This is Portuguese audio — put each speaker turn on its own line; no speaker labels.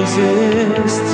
existe.